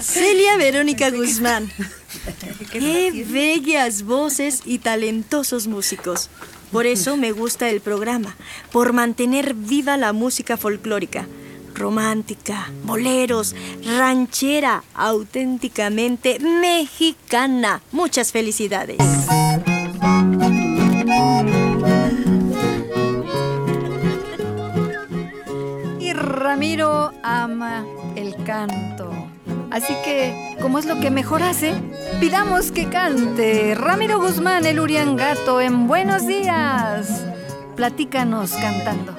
Celia Verónica Guzmán. Qué bellas voces y talentosos músicos. Por eso me gusta el programa, por mantener viva la música folclórica. Romántica, boleros, ranchera, auténticamente mexicana. Muchas felicidades. Y Ramiro ama el canto. Así que, como es lo que mejor hace, pidamos que cante Ramiro Guzmán, el Uriangato, en Buenos Días. Platícanos cantando.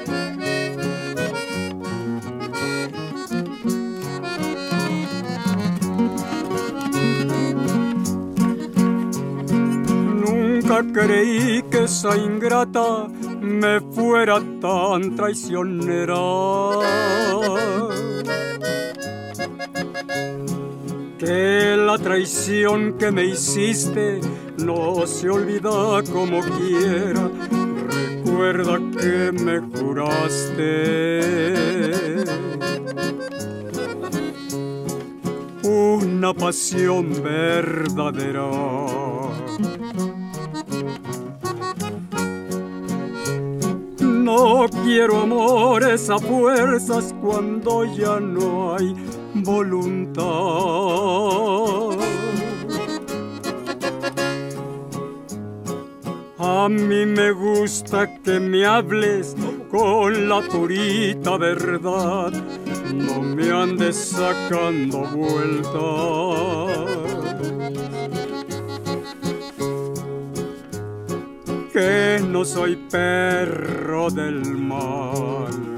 Nunca creí que esa ingrata me fuera tan traicionera que la traición que me hiciste no se olvida como quiera. Recuerda que me juraste una pasión verdadera. No quiero amores a fuerzas cuando ya no hay voluntad. A mí me gusta que me hables con la purita verdad, no me andes sacando vueltas. Que no soy perro del mal.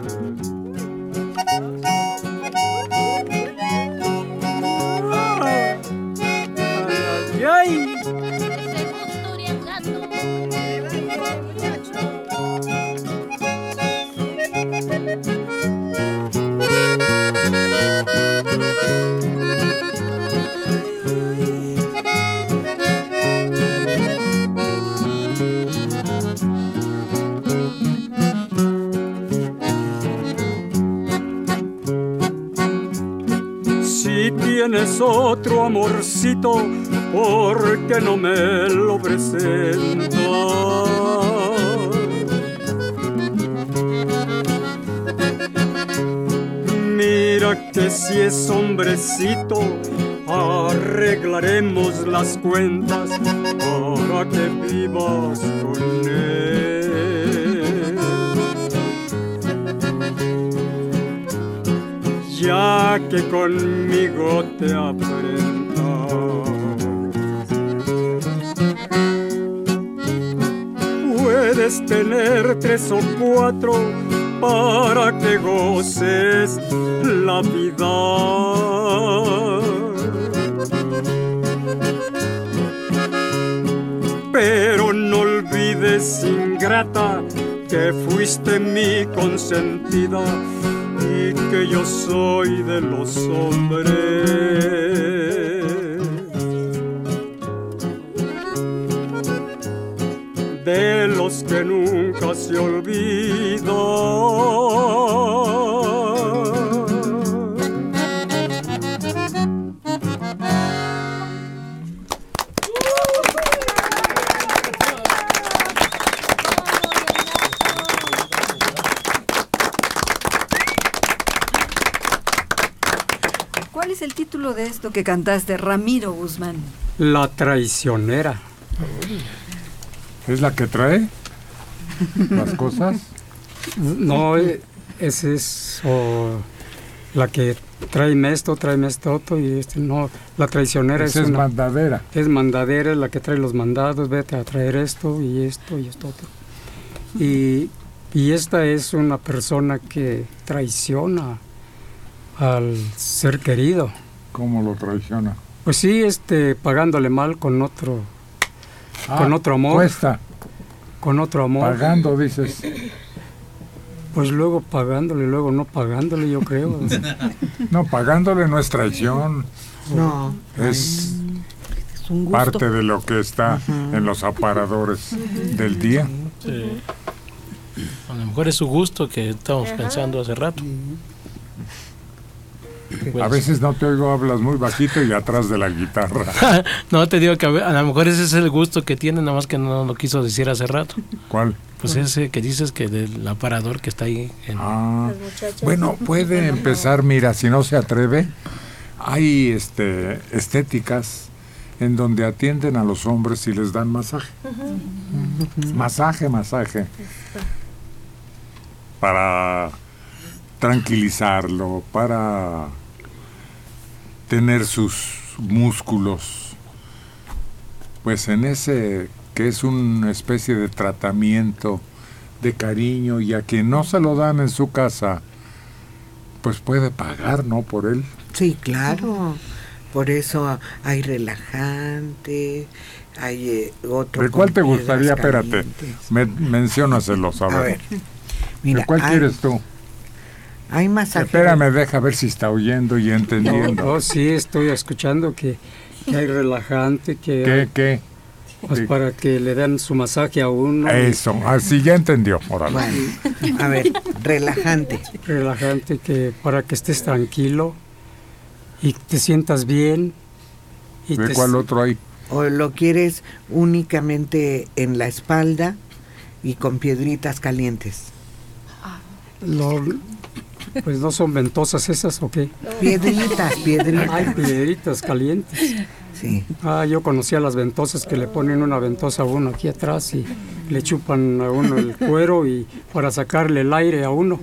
Otro amorcito, ¿por qué no me lo presentas? Mira que si es hombrecito, arreglaremos las cuentas para que vivas con que conmigo te aprendas. Puedes tener tres o cuatro para que goces la vida. Pero no olvides, ingrata, que fuiste mi consentida y que yo soy de los hombres. De los que nunca se olvidan. ¿Cuál es el título de esto que cantaste, Ramiro Guzmán? La traicionera. ¿Es la que trae las cosas? No, ese es o la que tráeme esto, tráeme esto otro y este no, la traicionera Esa es es una mandadera. es mandadera, es la que trae los mandados, vete a traer esto y esto y esto otro. Y, y esta es una persona que traiciona al ser querido. ¿Cómo lo traiciona? Pues sí, este, pagándole mal con otro, Ah, con otro amor, Cuesta, con otro amor. pagando, dices. Pues luego pagándole, luego no pagándole, yo creo. No, pagándole no es traición. No, Es es un gusto. parte de lo que está en los aparadores del día. Sí. A lo mejor es su gusto que estamos pensando hace rato. A veces no te oigo, hablas muy bajito y atrás de la guitarra. no, te digo que a lo mejor ese es el gusto que tiene, nada más que no lo quiso decir hace rato. ¿Cuál? Pues ese que dices que del aparador que está ahí. En, Ah, bueno, puede empezar, mira, si no se atreve, hay este estéticas en donde atienden a los hombres y les dan masaje. Masaje, masaje. Para tranquilizarlo, para tener sus músculos. Pues en ese que es una especie de tratamiento de cariño y a quien no se lo dan en su casa, pues puede pagar, ¿no? Por él. Sí, claro. Por eso hay relajante, hay eh, otro. ¿De cuál te gustaría? Espérate, me, menciónaselos, a A ver. ver, mira, ¿De cuál hay, quieres tú? Hay masaje. Espérame, deja ver si está oyendo y entendiendo. no, sí, estoy escuchando que, que hay relajante, que ¿Qué, qué? pues, para que le den su masaje a uno. y Eso, así ya entendió. Órale. Bueno, a ver, relajante. relajante que para que estés tranquilo y te sientas bien. Y ¿De te- cuál otro hay? O lo quieres únicamente en la espalda y con piedritas calientes. lo- pues no son ventosas esas o qué? Piedritas, Hay piedritas. piedritas calientes. Sí. Ah, yo conocía las ventosas que le ponen una ventosa a uno aquí atrás y le chupan a uno el cuero y para sacarle el aire a uno.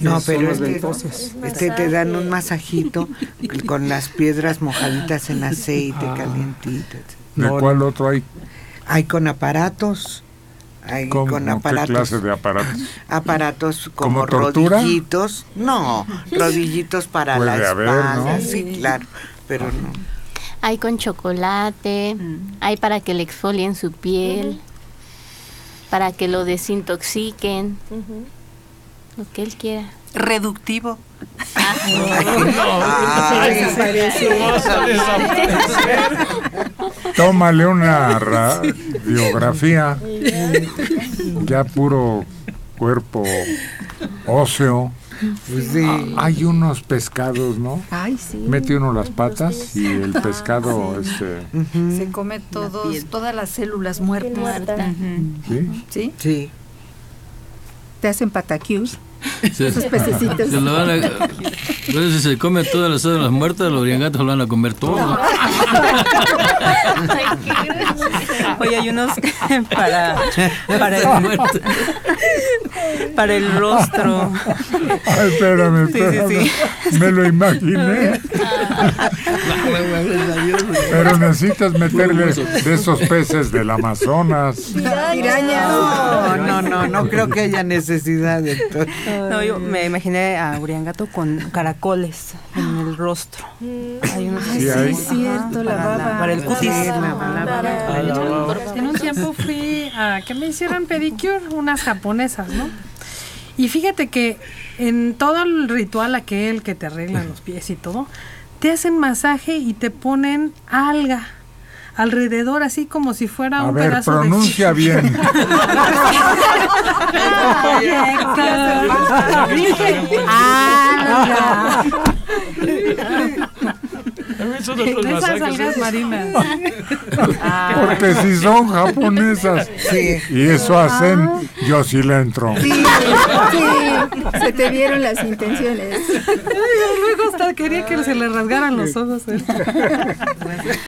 No, Son pero las este, ventosas. este te dan un masajito con las piedras mojaditas en aceite Ah. calientitas. ¿De No, cuál otro hay? Hay con aparatos. Hay ¿Cómo? con ¿Qué aparatos. clase de aparatos? Aparatos como ¿Como tortura? rodillitos. No, rodillitos para la Puede haber, espalda. ¿no? Sí, claro, pero no. Hay con chocolate, hay para que le exfolien su piel, para que lo desintoxiquen, lo que él quiera. Reductivo. Tómale una radiografía, ya puro cuerpo óseo. Pues sí. Ah, hay unos pescados, ¿no? Ay, sí. Mete uno las patas y el pescado, este, Se come todos, todas las células muertas. ¿sí? ¿Sí? Sí. te hacen pataquius. Se, Esos pececitos. se lo van a, entonces, si se come todas las células muertas, los briangatos lo van a comer todo. Oye, hay unos para, para, el, para el rostro. Ay, espérame, Sí, sí, espérame. sí. Me lo imaginé. Pero necesitas meterle de esos peces del Amazonas. No, no, no, no creo que haya necesidad de todo. No, yo me imaginé a Uriangato con caracoles en el rostro. Hay unos Sí, hay. ajá, cierto, la para, baba. para el cutis. Sí. En un tiempo fui a que me hicieran pedicure unas japonesas, ¿no? Y fíjate que en todo el ritual aquel que te arreglan los pies y todo, te hacen masaje y te ponen alga alrededor así como si fuera A un ver, pedazo pronuncia de bien. Ah, de esas algas marinas. Porque si son japonesas Sí. y eso hacen, yo sí le entro. Sí, se te vieron las intenciones. Luego hasta quería que se le rasgaran los ojos. ¿eh?